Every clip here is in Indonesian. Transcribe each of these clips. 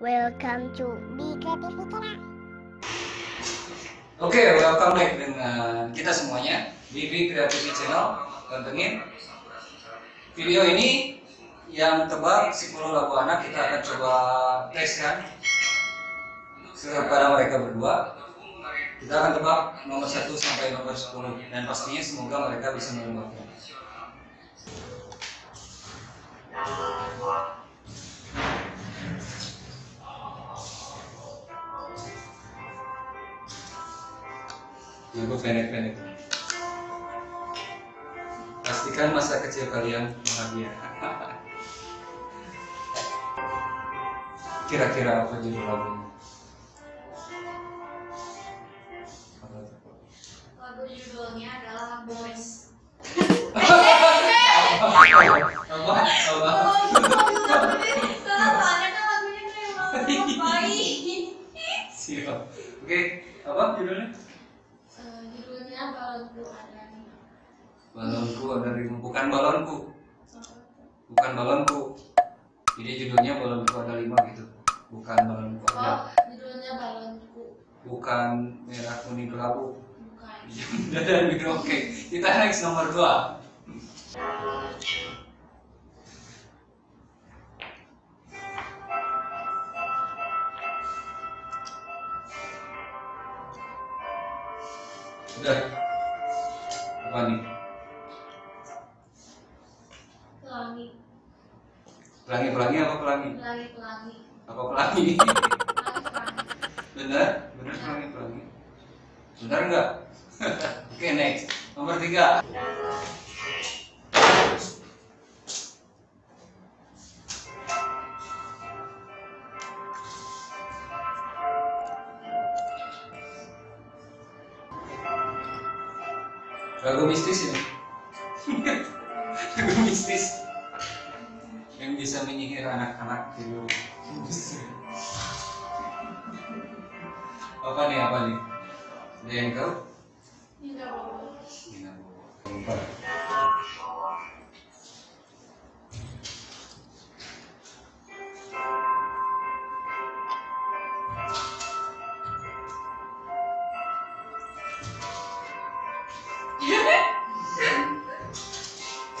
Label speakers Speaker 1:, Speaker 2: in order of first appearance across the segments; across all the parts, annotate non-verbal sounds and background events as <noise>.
Speaker 1: Welcome to Be Creative.
Speaker 2: Oke, welcome back dengan kita semuanya di Big Creativity Channel. Pantengin video ini yang tebak 10 lagu anak kita akan coba teskan kepada mereka berdua. Kita akan tebak nomor 1 sampai nomor 10 dan pastinya semoga mereka bisa menembaknya. Lagu pendek-pendek. Pastikan masa kecil kalian bahagia. Kira-kira apa judul lagunya?
Speaker 3: Lagu judulnya adalah Boys. <laughs>
Speaker 2: Apa? Apa
Speaker 3: soalnya kan lagunya kayak mau baik.
Speaker 2: Siap. Oke, apa judulnya?
Speaker 3: Eh, Judulnya Balonku ada nih.
Speaker 2: Balonku ada lima. Bukan balonku. Bukan balonku. Jadi judulnya balonku ada lima gitu. Bukan balonku
Speaker 3: Oh,
Speaker 2: ada.
Speaker 3: judulnya Balonku.
Speaker 2: Bukan merah kuning kelabu.
Speaker 3: Bukan.
Speaker 2: Dan <laughs> biru oke. Kita next nomor dua. Udah. Apa nih? Pelangi-pelangi apa pelangi?
Speaker 3: Pelangi pelangi.
Speaker 2: Apa pelangi? Benar? Benar pelangi-pelangi. Benar nggak? <laughs> Oke next. Nomor tiga. Lagu mistis ya? Menyihir anak-anak gitu. apa nih apa nih? Ada yang tahu?
Speaker 3: Tidak.
Speaker 2: Nina Bobo.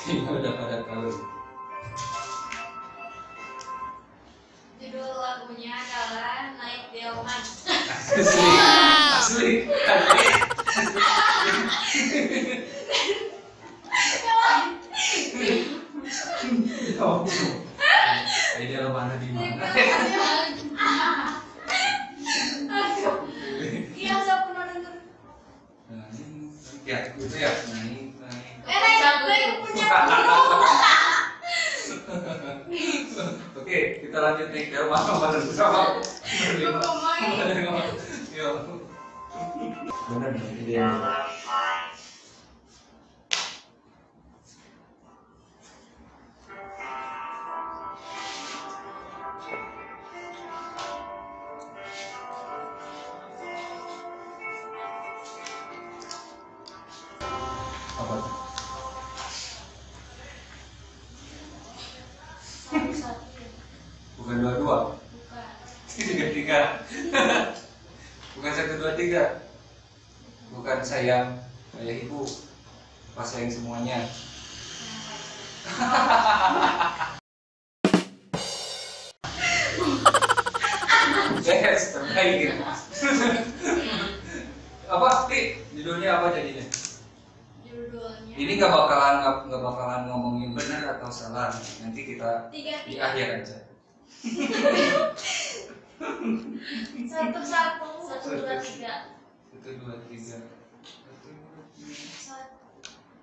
Speaker 2: Kayaknya udah pada tahu. sleep. Wow. Sleep. oh. Ini rumahnya di mana? Kita lanjut nih ke mana mana bersama.
Speaker 3: Belum main.
Speaker 2: Yuk. Benar nih dia. Apa tuh?
Speaker 3: Satu-satu.
Speaker 2: Bukan dua-dua.
Speaker 3: Bukan.
Speaker 2: tiga-tiga bukan satu dua tiga bukan sayang ayah ibu pas sayang semuanya yes terbaik apa Ti? judulnya apa jadinya
Speaker 3: Judulnya.
Speaker 2: ini nggak bakalan nggak- nggak bakalan ngomongin benar atau salah nanti kita
Speaker 3: tiga
Speaker 2: di
Speaker 3: tiga.
Speaker 2: akhir aja <laughs>
Speaker 3: Satu satu. Satu dua tiga.
Speaker 2: satu dua tiga satu dua tiga
Speaker 3: Satu.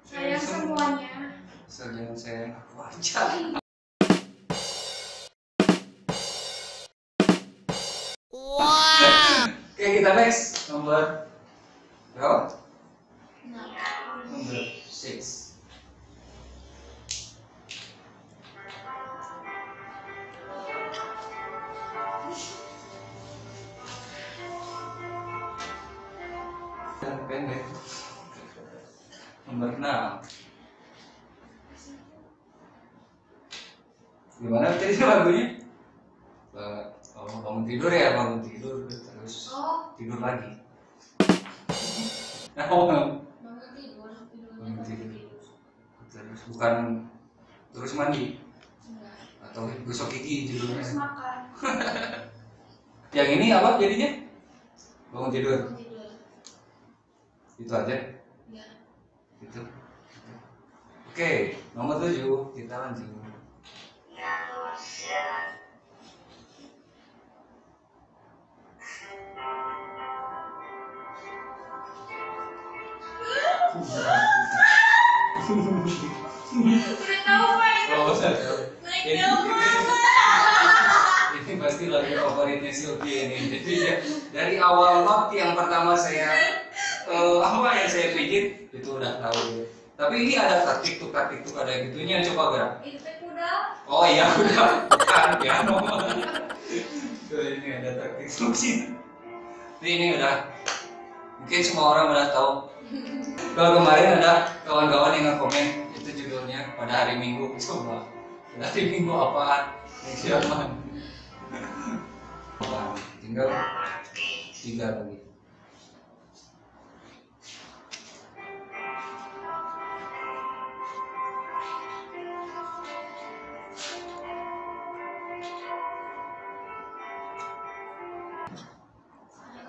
Speaker 3: Sayang semuanya.
Speaker 2: Sayang sayang aku aja.
Speaker 1: Wow.
Speaker 2: Oke kita next nomor berapa? Nomor six. Nomor enam. Gimana tadi lagunya? Ba- Oh, bangun tidur ya, bangun tidur terus
Speaker 3: Oh,
Speaker 2: tidur lagi. Nah, <laughs> oh,
Speaker 3: bangun tidur.
Speaker 2: Bangun
Speaker 3: bangun
Speaker 2: tidur.
Speaker 3: tidur.
Speaker 2: terus bukan terus mandi
Speaker 3: Enggak.
Speaker 2: atau gosok gigi tidurnya.
Speaker 3: Terus makan. <laughs>
Speaker 2: Yang ini apa jadinya? Bangun tidur.
Speaker 3: Bangun tidur.
Speaker 2: Itu aja. Itu. Oke, nomor tujuh kita lanjut. Ini- ini pasti lagu favoritnya Silvi ini. Jadi dari awal not yang pertama saya yang saya pijit itu udah tahu ya. Tapi ini ada taktik tuh taktik tuh ada gitunya coba gerak.
Speaker 3: Itu kuda.
Speaker 2: Oh iya <laughs> udah bukan piano. Tuh ini ada taktik solusi. Ini ini udah mungkin semua orang udah tahu. Kalau kemarin ada kawan-kawan yang nge-komen itu judulnya pada hari Minggu coba. Pada hari Minggu apaan? Siapan. <laughs> Wah, tinggal tiga lagi.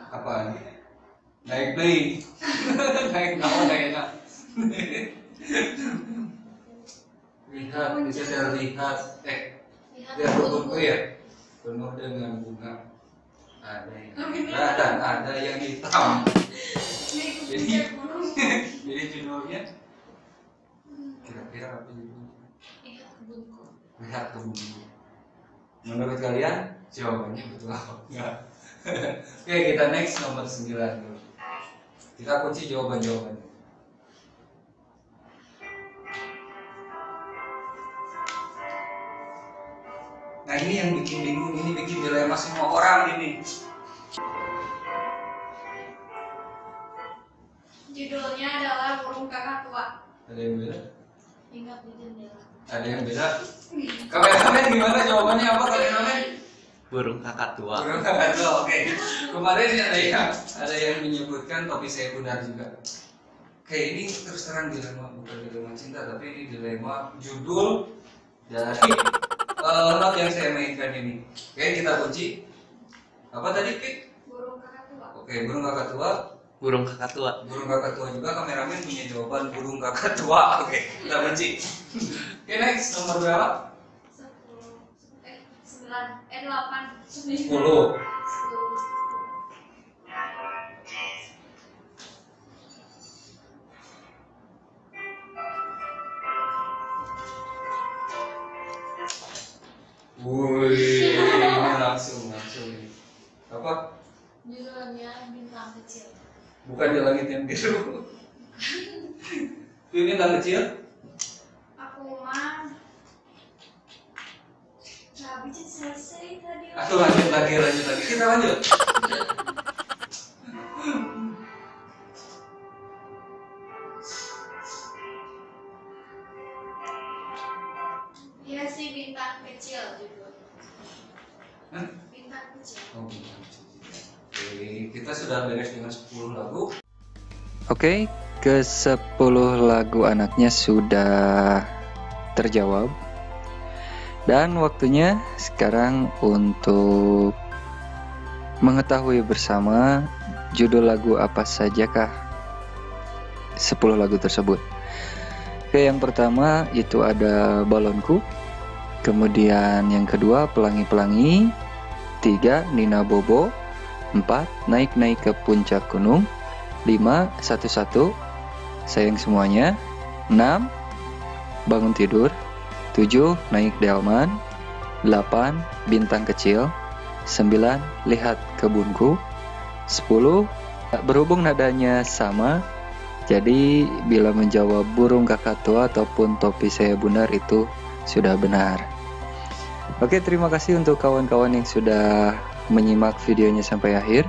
Speaker 2: Apaan? Naik play. <laughs> naik nama naik enak. lihat, bisa saya lihat. Eh,
Speaker 3: buku.
Speaker 2: buku ya. Penuh dengan bunga. Ada yang merah dan ada yang hitam. <laughs> Jadi, <laughs> jadi judulnya kira-kira apa judulnya?
Speaker 3: Lihat kebunku.
Speaker 2: Lihat ke bumi. Menurut kalian jawabannya betul apa enggak? <laughs> Oke, kita next nomor 9 dulu. Kita kunci jawaban-jawabannya. Nah ini yang bikin bingung, ini bikin dilema semua orang ini.
Speaker 3: Judulnya adalah burung kakak tua.
Speaker 2: Ada yang beda?
Speaker 3: Ingat di jendela.
Speaker 2: Ada yang beda? Kameramen gimana jawabannya apa kameramen?
Speaker 4: Burung kakak tua
Speaker 2: Kurang kakak tua, oke. Kemarin ada yang ada yang menyebutkan tapi saya benar juga. Oke, ini terus terang dilema bukan dilema cinta tapi ini dilema judul dari eh, not yang saya mainkan ini. Oke, kita kunci. Apa tadi, Pik?
Speaker 3: Burung kakak tua.
Speaker 2: Oke, burung kakak tua.
Speaker 4: burung kakak tua
Speaker 2: Burung kakak tua juga kameramen punya jawaban burung kakak tua. Oke, kita kunci. Oke, next nomor berapa?
Speaker 3: Sepuluh. Eh, sembilan. Eh, delapan. Sembilan.
Speaker 2: Sepuluh.
Speaker 3: Sepuluh.
Speaker 2: Wih, ini langsung langsung ini. Apa?
Speaker 3: Judulnya bintang kecil.
Speaker 2: Bukan di langit yang biru. <laughs> Ini bintang kecil.
Speaker 3: Aku mah Bikin selesai tadi.
Speaker 2: Aduh lanjut lagi, lanjut lagi. Kita lanjut.
Speaker 3: Iya sih bintang kecil judulnya.
Speaker 2: Hah?
Speaker 3: Bintang kecil.
Speaker 2: Oh, bintang kecil. Oke, kita sudah beres dengan 10 lagu.
Speaker 5: Oke, ke 10 lagu anaknya sudah terjawab. Dan waktunya sekarang untuk mengetahui bersama judul lagu apa sajakah 10 lagu tersebut. Oke, yang pertama itu ada Balonku. Kemudian yang kedua Pelangi-pelangi. Tiga Nina Bobo. Empat Naik-naik ke puncak gunung. 5. Satu-satu Sayang semuanya 6. Bangun tidur 7. Naik delman 8. Bintang kecil 9. Lihat kebunku 10. Berhubung nadanya sama Jadi bila menjawab burung kakak tua ataupun topi saya bundar itu sudah benar Oke terima kasih untuk kawan-kawan yang sudah menyimak videonya sampai akhir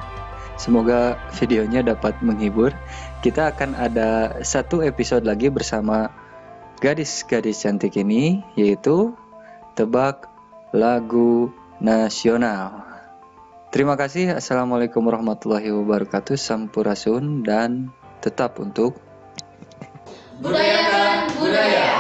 Speaker 5: Semoga videonya dapat menghibur. Kita akan ada satu episode lagi bersama gadis-gadis cantik ini, yaitu tebak lagu nasional.
Speaker 2: Terima kasih. Assalamualaikum warahmatullahi wabarakatuh. Sampurasun dan tetap untuk
Speaker 3: Budayakan budaya.